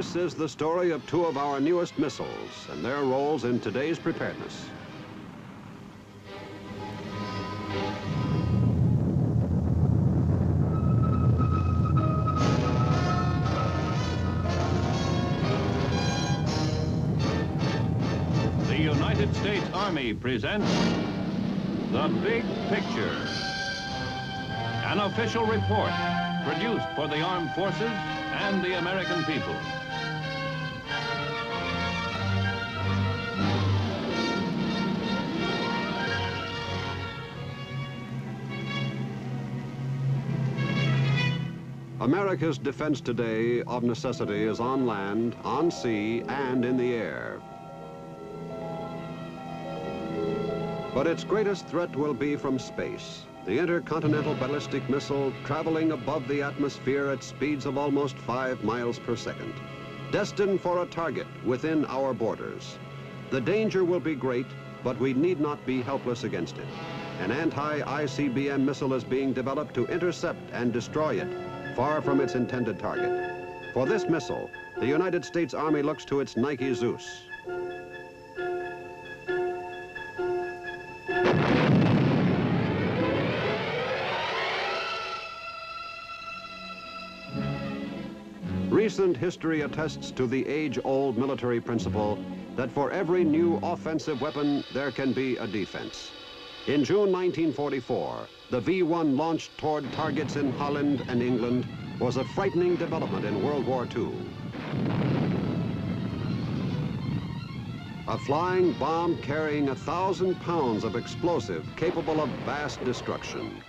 This is the story of two of our newest missiles and their roles in today's preparedness. The United States Army presents The Big Picture. An official report produced for the armed forces and the American people. America's defense today of necessity is on land, on sea, and in the air. But its greatest threat will be from space. The intercontinental ballistic missile traveling above the atmosphere at speeds of almost five miles per second, destined for a target within our borders. The danger will be great, but we need not be helpless against it. An anti-ICBM missile is being developed to intercept and destroy it, far from its intended target. For this missile, the United States Army looks to its Nike Zeus. Recent history attests to the age-old military principle that for every new offensive weapon, there can be a defense. In June 1944, the V-1 launched toward targets in Holland and England was a frightening development in World War II. A flying bomb carrying a thousand pounds of explosive capable of vast destruction.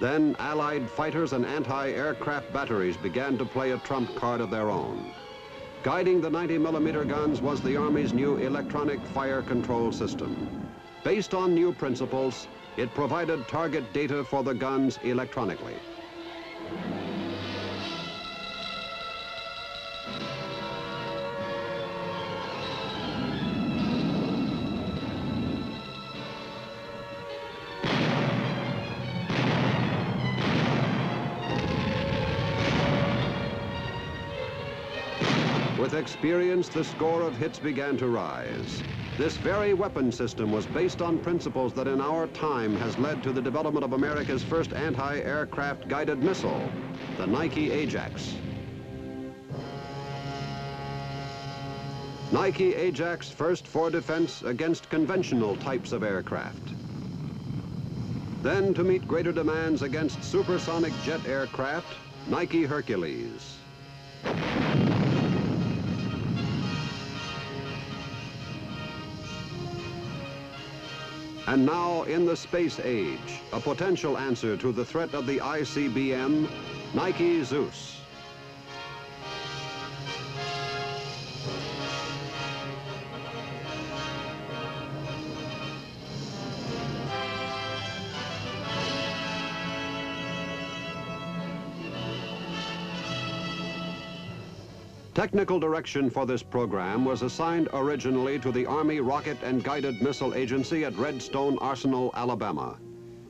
Then Allied fighters and anti-aircraft batteries began to play a trump card of their own. Guiding the 90 millimeter guns was the Army's new electronic fire control system. Based on new principles, it provided target data for the guns electronically. With experience, the score of hits began to rise. This very weapon system was based on principles that in our time has led to the development of America's first anti-aircraft guided missile, the Nike Ajax. Nike Ajax first for defense against conventional types of aircraft. Then to meet greater demands against supersonic jet aircraft, Nike Hercules. And now, in the space age, a potential answer to the threat of the ICBM, Nike Zeus. Technical direction for this program was assigned originally to the Army Rocket and Guided Missile Agency at Redstone Arsenal, Alabama.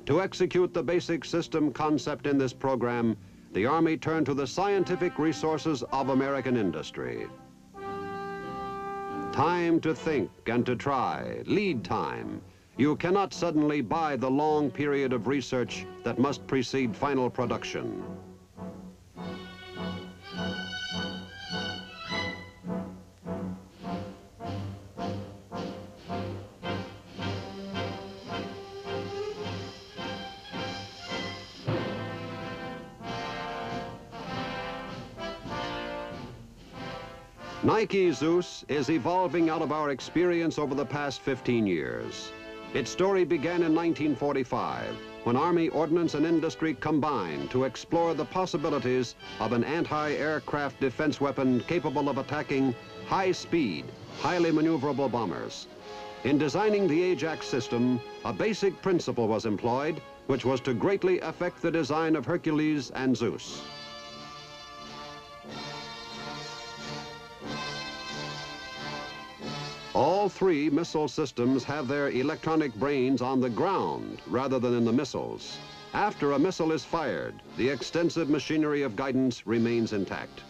To execute the basic system concept in this program, the Army turned to the scientific resources of American industry. Time to think and to try, lead time. You cannot suddenly buy the long period of research that must precede final production. Nike Zeus is evolving out of our experience over the past 15 years. Its story began in 1945 when Army Ordnance and Industry combined to explore the possibilities of an anti-aircraft defense weapon capable of attacking high-speed, highly maneuverable bombers. In designing the Ajax system, a basic principle was employed, which was to greatly affect the design of Hercules and Zeus. all three missile systems have their electronic brains on the ground rather than in the missiles. After a missile is fired, the extensive machinery of guidance remains intact.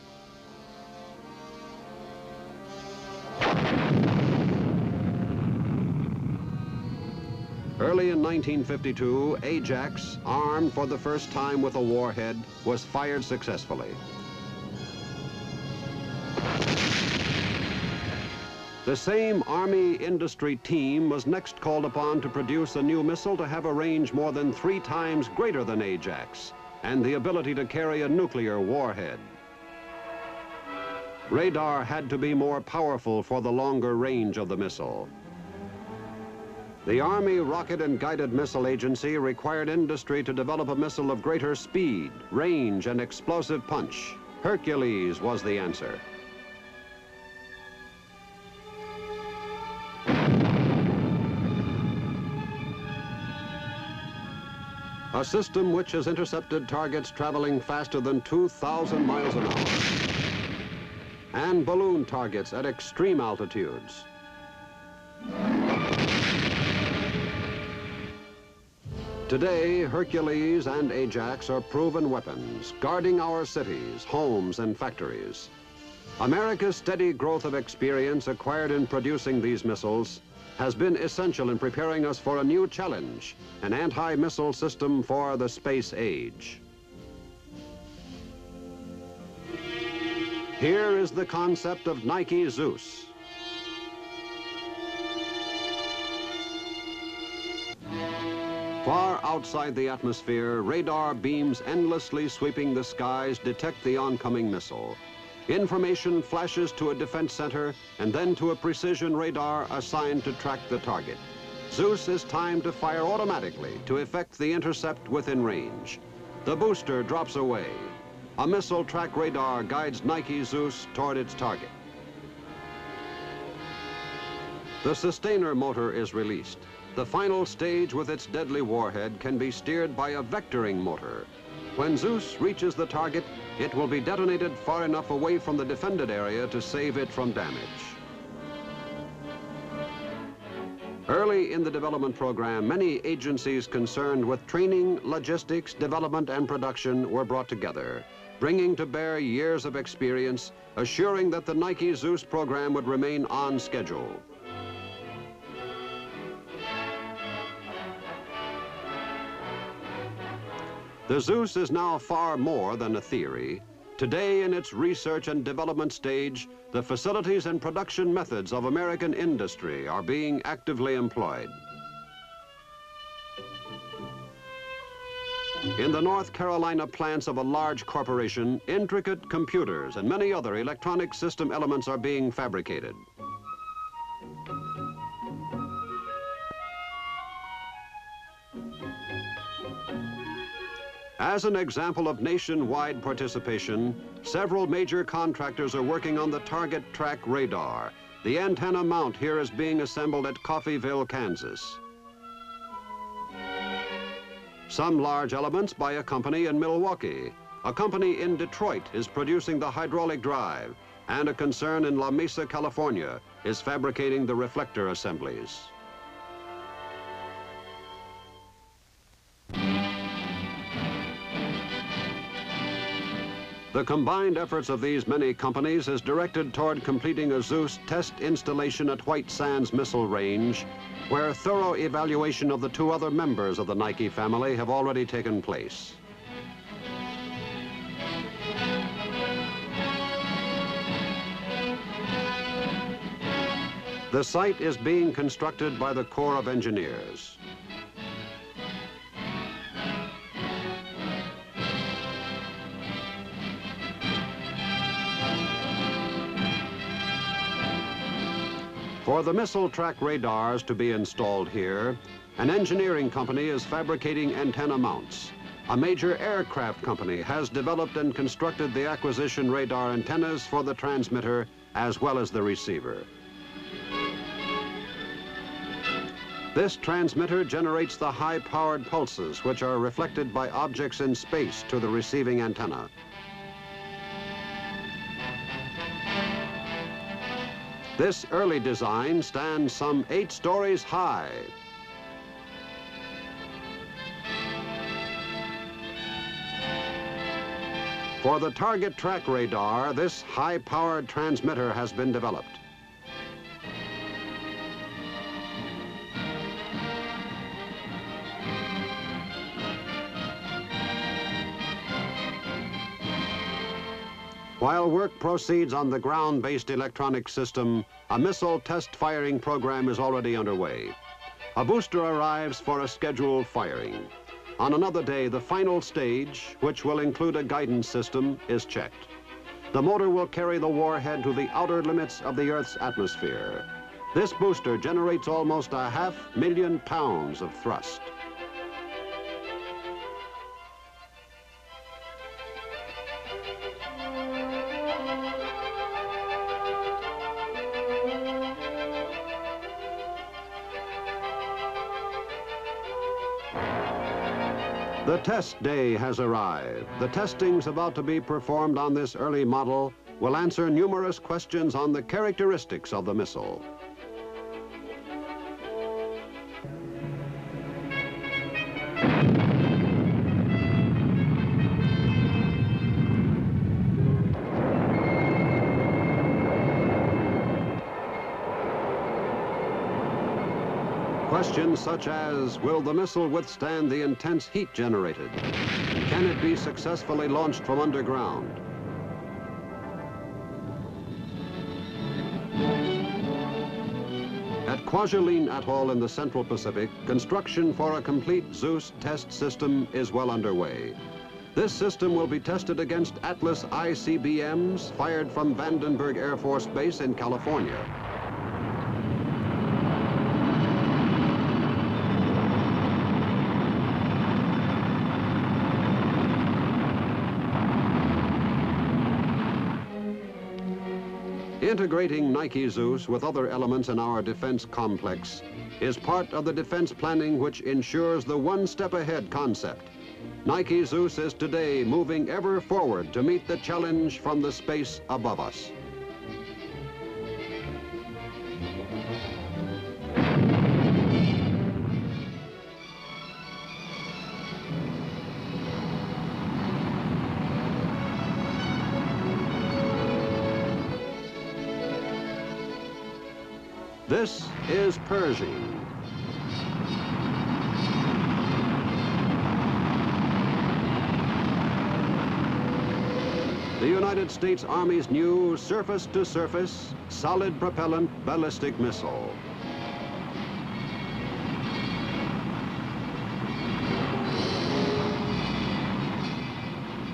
Early in 1952, Ajax, armed for the first time with a warhead, was fired successfully. The same Army industry team was next called upon to produce a new missile to have a range more than three times greater than Ajax and the ability to carry a nuclear warhead. Radar had to be more powerful for the longer range of the missile. The Army Rocket and Guided Missile Agency required industry to develop a missile of greater speed, range, and explosive punch. Hercules was the answer. A system which has intercepted targets traveling faster than 2,000 miles an hour. And balloon targets at extreme altitudes. Today, Hercules and Ajax are proven weapons, guarding our cities, homes, and factories. America's steady growth of experience acquired in producing these missiles has been essential in preparing us for a new challenge, an anti-missile system for the space age. Here is the concept of Nike Zeus. Far outside the atmosphere, radar beams endlessly sweeping the skies detect the oncoming missile. Information flashes to a defense center and then to a precision radar assigned to track the target. Zeus is timed to fire automatically to effect the intercept within range. The booster drops away. A missile track radar guides Nike Zeus toward its target. The sustainer motor is released. The final stage with its deadly warhead can be steered by a vectoring motor. When Zeus reaches the target, it will be detonated far enough away from the defended area to save it from damage. Early in the development program, many agencies concerned with training, logistics, development, and production were brought together, bringing to bear years of experience, assuring that the Nike Zeus program would remain on schedule. The Zeus is now far more than a theory. Today, in its research and development stage, the facilities and production methods of American industry are being actively employed. In the North Carolina plants of a large corporation, intricate computers and many other electronic system elements are being fabricated. As an example of nationwide participation, several major contractors are working on the target track radar. The antenna mount here is being assembled at Coffeyville, Kansas. Some large elements by a company in Milwaukee. A company in Detroit is producing the hydraulic drive, and a concern in La Mesa, California is fabricating the reflector assemblies. The combined efforts of these many companies is directed toward completing a Zeus test installation at White Sands Missile Range, where thorough evaluation of the two other members of the Nike family have already taken place. The site is being constructed by the Corps of Engineers. For the missile track radars to be installed here, an engineering company is fabricating antenna mounts. A major aircraft company has developed and constructed the acquisition radar antennas for the transmitter as well as the receiver. This transmitter generates the high-powered pulses which are reflected by objects in space to the receiving antenna. This early design stands some eight stories high. For the target track radar, this high-powered transmitter has been developed. While work proceeds on the ground-based electronic system, a missile test firing program is already underway. A booster arrives for a scheduled firing. On another day, the final stage, which will include a guidance system, is checked. The motor will carry the warhead to the outer limits of the Earth's atmosphere. This booster generates almost a half million pounds of thrust. The test day has arrived. The testings about to be performed on this early model will answer numerous questions on the characteristics of the missile. Questions such as, will the missile withstand the intense heat generated? Can it be successfully launched from underground? At Kwajalein Atoll in the Central Pacific, construction for a complete Zeus test system is well underway. This system will be tested against Atlas ICBMs fired from Vandenberg Air Force Base in California. Integrating Nike Zeus with other elements in our defense complex is part of the defense planning which ensures the one step ahead concept. Nike Zeus is today moving ever forward to meet the challenge from the space above us. This is Pershing. The United States Army's new surface-to-surface, solid propellant ballistic missile.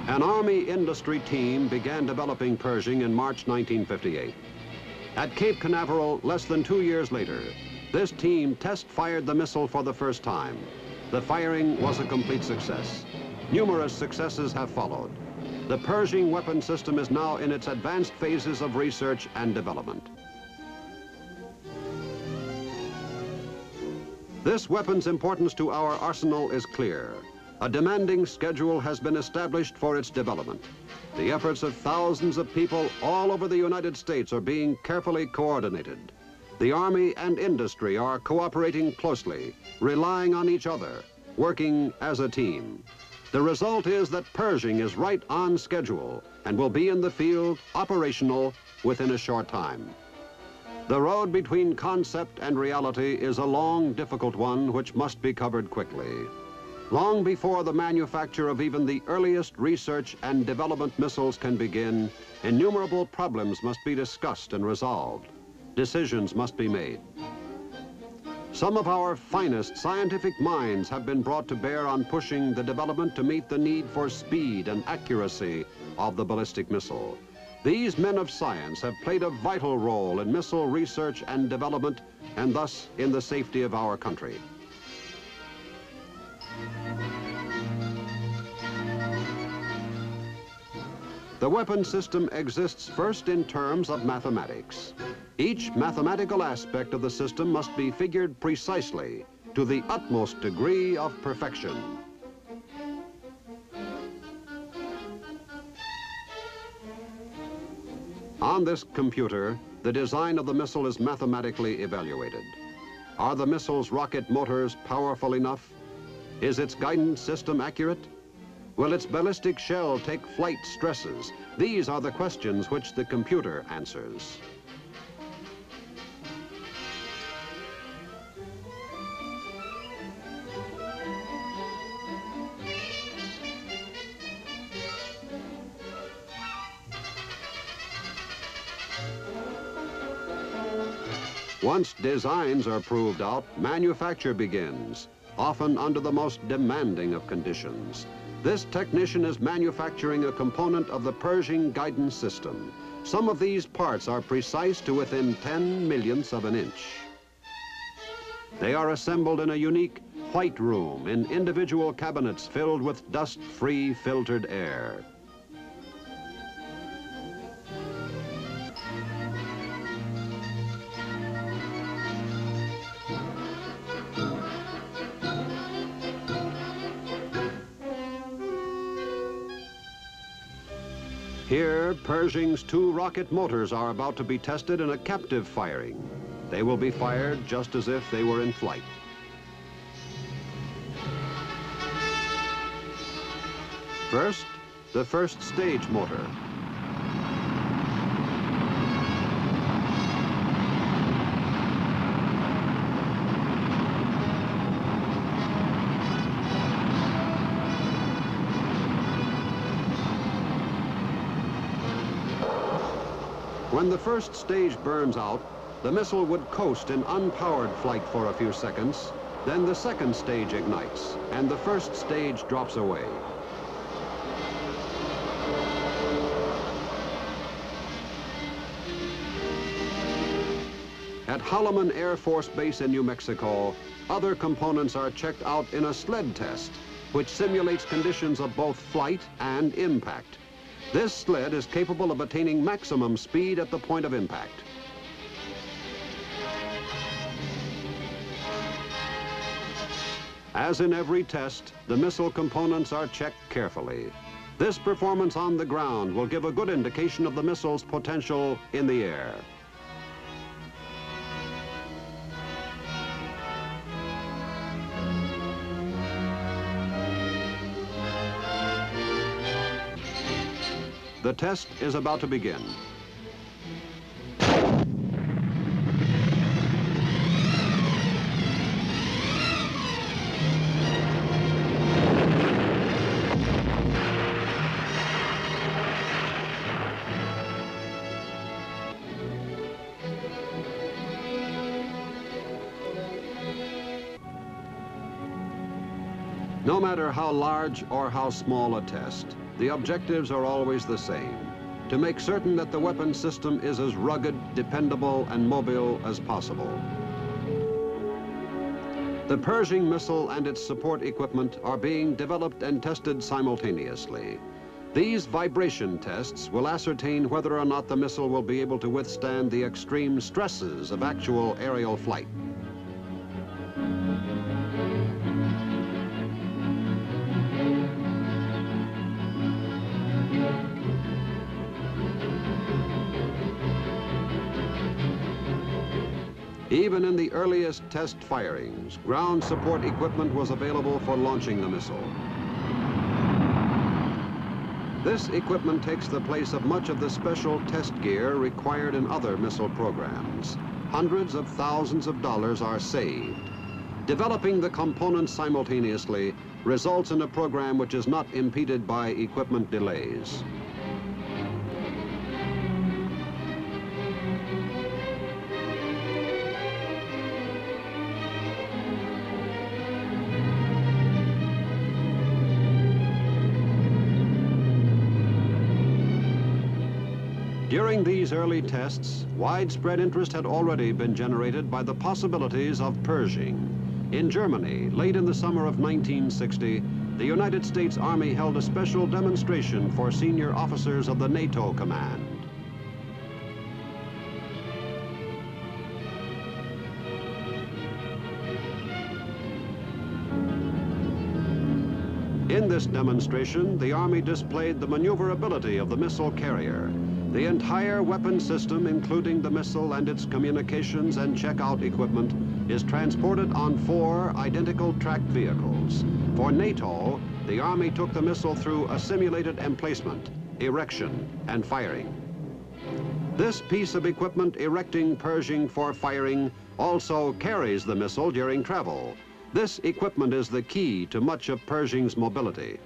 An Army industry team began developing Pershing in March 1958. At Cape Canaveral, less than two years later, this team test-fired the missile for the first time. The firing was a complete success. Numerous successes have followed. The Pershing weapon system is now in its advanced phases of research and development. This weapon's importance to our arsenal is clear. A demanding schedule has been established for its development. The efforts of thousands of people all over the United States are being carefully coordinated. The Army and industry are cooperating closely, relying on each other, working as a team. The result is that Pershing is right on schedule and will be in the field operational within a short time. The road between concept and reality is a long, difficult one which must be covered quickly. Long before the manufacture of even the earliest research and development missiles can begin, innumerable problems must be discussed and resolved. Decisions must be made. Some of our finest scientific minds have been brought to bear on pushing the development to meet the need for speed and accuracy of the ballistic missile. These men of science have played a vital role in missile research and development, and thus in the safety of our country. The weapon system exists first in terms of mathematics. Each mathematical aspect of the system must be figured precisely to the utmost degree of perfection. On this computer, the design of the missile is mathematically evaluated. Are the missile's rocket motors powerful enough? Is its guidance system accurate? Will its ballistic shell take flight stresses? These are the questions which the computer answers. Once designs are proved out, manufacture begins, often under the most demanding of conditions. This technician is manufacturing a component of the Pershing guidance system. Some of these parts are precise to within 10 millionths of an inch. They are assembled in a unique white room in individual cabinets filled with dust-free filtered air. Here, Pershing's two rocket motors are about to be tested in a captive firing. They will be fired just as if they were in flight. First, the first stage motor. When the first stage burns out, the missile would coast in unpowered flight for a few seconds, then the second stage ignites, and the first stage drops away. At Holloman Air Force Base in New Mexico, other components are checked out in a sled test, which simulates conditions of both flight and impact. This sled is capable of attaining maximum speed at the point of impact. As in every test, the missile components are checked carefully. This performance on the ground will give a good indication of the missile's potential in the air. The test is about to begin. No matter how large or how small a test, the objectives are always the same, to make certain that the weapon system is as rugged, dependable, and mobile as possible. The Pershing missile and its support equipment are being developed and tested simultaneously. These vibration tests will ascertain whether or not the missile will be able to withstand the extreme stresses of actual aerial flight. Even in the earliest test firings, ground support equipment was available for launching the missile. This equipment takes the place of much of the special test gear required in other missile programs. Hundreds of thousands of dollars are saved. Developing the components simultaneously results in a program which is not impeded by equipment delays. During these early tests, widespread interest had already been generated by the possibilities of Pershing. In Germany, late in the summer of 1960, the United States Army held a special demonstration for senior officers of the NATO command. In this demonstration, the Army displayed the maneuverability of the missile carrier the entire weapon system, including the missile and its communications and checkout equipment, is transported on four identical tracked vehicles. For NATO, the Army took the missile through a simulated emplacement, erection, and firing. This piece of equipment erecting Pershing for firing also carries the missile during travel. This equipment is the key to much of Pershing's mobility.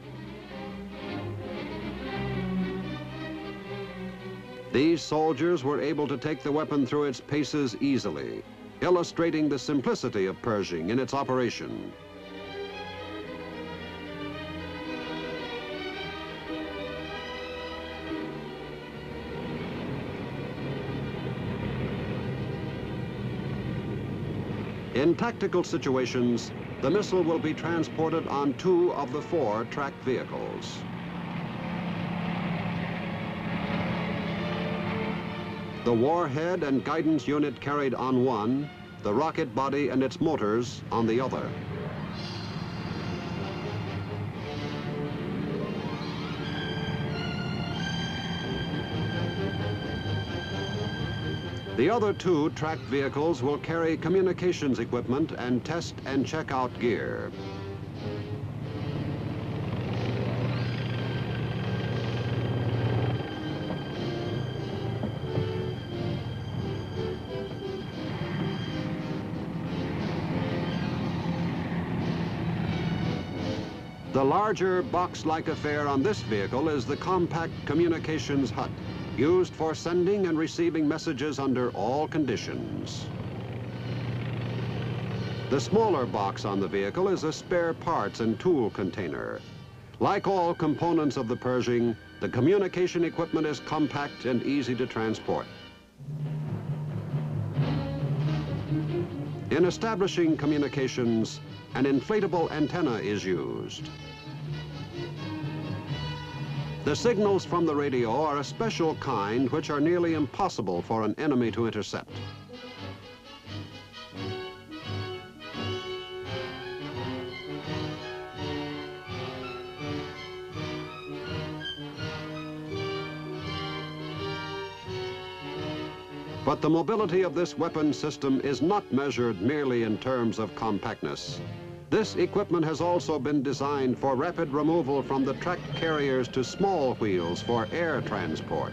These soldiers were able to take the weapon through its paces easily. illustrating the simplicity of Pershing in its operation. In tactical situations, the missile will be transported on two of the four tracked vehicles. The warhead and guidance unit carried on one, the rocket body and its motors on the other. The other two tracked vehicles will carry communications equipment and test and check out gear. The larger box-like affair on this vehicle is the compact communications hut used for sending and receiving messages under all conditions. The smaller box on the vehicle is a spare parts and tool container. Like all components of the Pershing, the communication equipment is compact and easy to transport. In establishing communications, an inflatable antenna is used. The signals from the radio are a special kind which are nearly impossible for an enemy to intercept. But the mobility of this weapon system is not measured merely in terms of compactness. This equipment has also been designed for rapid removal from the tracked carriers to small wheels for air transport.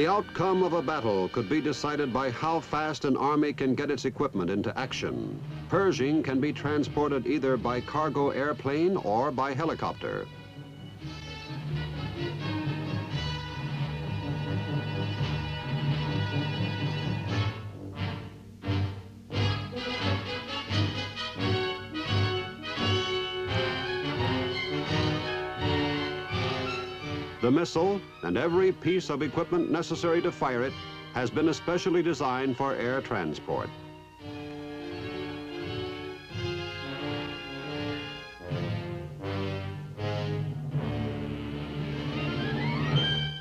The outcome of a battle could be decided by how fast an army can get its equipment into action. Pershing can be transported either by cargo airplane or by helicopter. The missile and every piece of equipment necessary to fire it has been especially designed for air transport.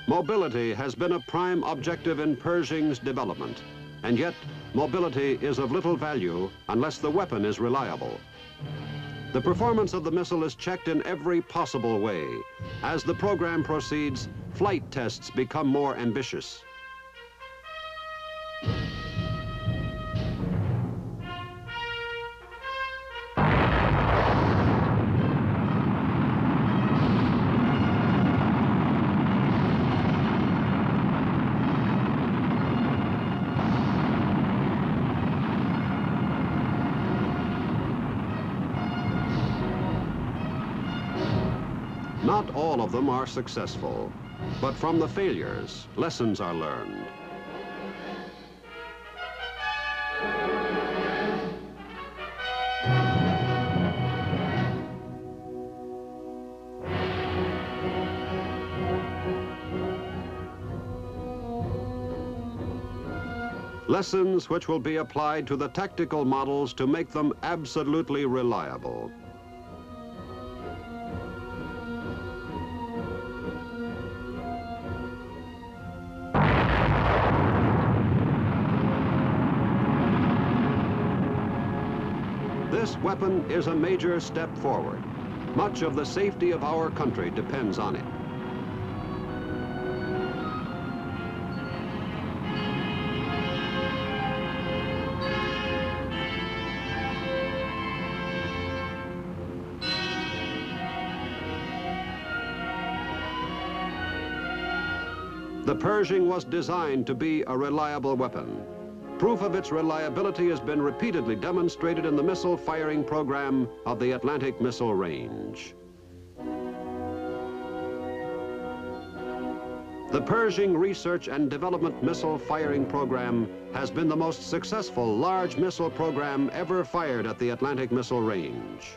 Mobility has been a prime objective in Pershing's development, and yet mobility is of little value unless the weapon is reliable. The performance of the missile is checked in every possible way. As the program proceeds, flight tests become more ambitious. Not all of them are successful, but from the failures, lessons are learned. Lessons which will be applied to the tactical models to make them absolutely reliable. This weapon is a major step forward. Much of the safety of our country depends on it. The Pershing was designed to be a reliable weapon. Proof of its reliability has been repeatedly demonstrated in the missile firing program of the Atlantic Missile Range. The Pershing Research and Development Missile Firing Program has been the most successful large missile program ever fired at the Atlantic Missile Range.